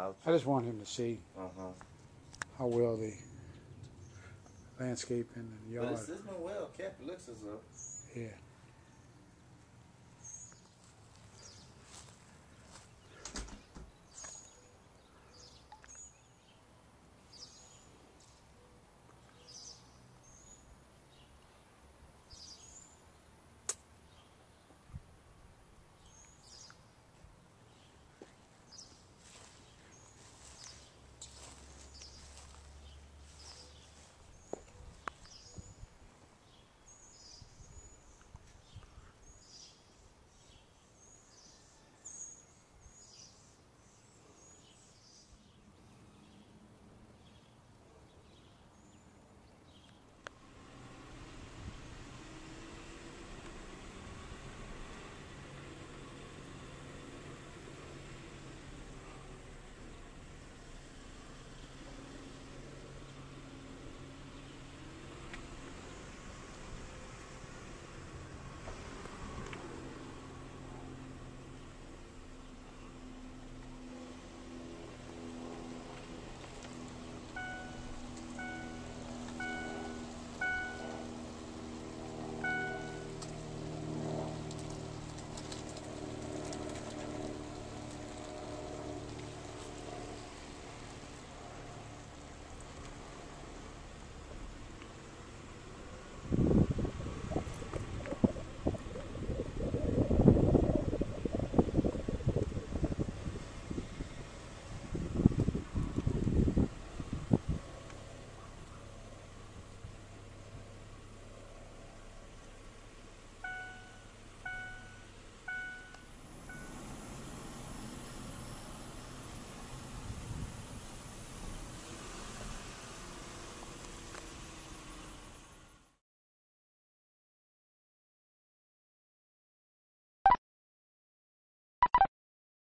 I'll. I just want him to see Uh huh. how well the landscaping and the yard. it's, it's been well kept. It looks as though. Yeah.